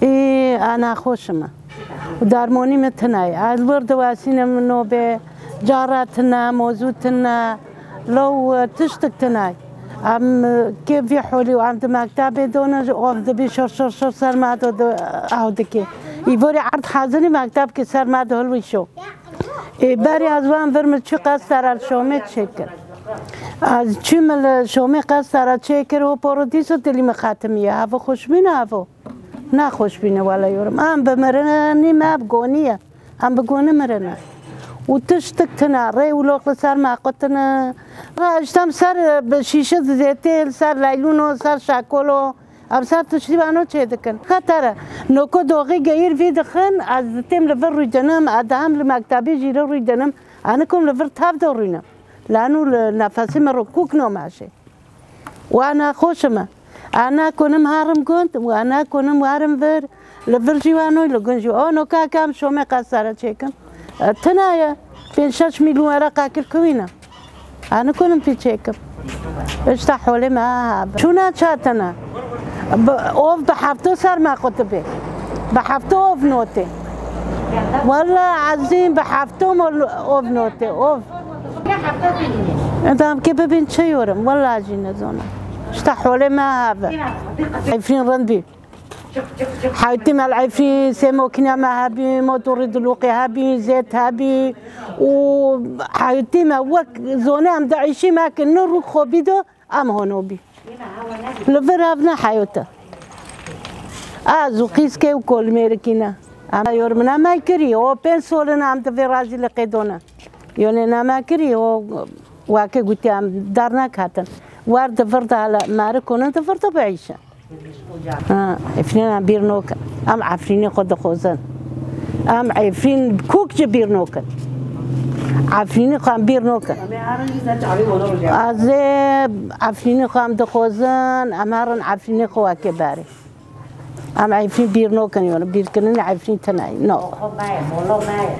И она хошима. درمانیمتنای از بردواسینمنۆ بێ جاراتنا مۆزوتنا لەو تشتێکتنای ئەم کێبی حۆلی و ئەم دماکتا بێ دۆنەژ ئۆف دەبی شەر شەر شەر سەرمادۆ ئاو دەکێ ئیبۆری عرد حازنی ماکتاب کە سەرمادە هەڵوی شۆ باری ئازوان ورمە چی قەس سەرار شۆمێ چێکرد چی مە شۆمێ قەس سەرا چێکرد و پۆڕدیسە دلیمە خاتمیە ئاڤە خوشبین ئاڤۆ نخوش بینه ولی یورم. ام بمرنه ماب گونیه. ام بگونه مرنه. و تشتک ري ولوق صار ما قطنا راجتم صار سر زيتيل صار سر صار سر ام صار تشريب انو تشيدكن خطر نوكو دوغي غير في دخن از تم لفر رجنم ادهم لمكتبي جيرو رجنم انا انکم لفر تاب دورينا لانو مرو کوک نو و آنها خوشمه. انا كونم هارم كنت وانا كونم وارم بر لبر جوانو لغن جو او نوكا كام شو مي قصر تشيكم تنايا بين شاش ميلو ورقه كركوينا انا كونم في تشيكم اش تحولي ما هاب شو نا تشاتنا اوف بحفتو سر ما قطبي بحفتو اوف نوتي والله عزيم بحفتو اوف نوتي اوف انت كيف بين شيورم والله عجينا زونه افتحوا لي ما هذا. عارفين رندي. حياتي مع العيفين سيمو كنا ما هابي موتور دلوقي هابي زيت هابي. وحياتي ما وك زونة أم دعيشي ما كنو رو خوبيدو أم هونو بي. لفر هابنا حياته از وقيس كي وكل ميركينا. أما يورمنا ما يكري هو بين سولنا أم تفي راجي لقيدونا. يوننا ما كري هو واكي قلت أم دارنا كاتن وارد فرد على ناركون أنت فرد بعيشة. آه افنين عم بير نوكل. أم عفريني قد خوزن. أم عفرين كوك جبير نوكل. عفريني قام بير نوكل. عذاب عفريني قام دخوزن أمارن عفريني قوا كباري. أم عفرين بير نوكل كان يونا بير كان عفرين تناي نو. والله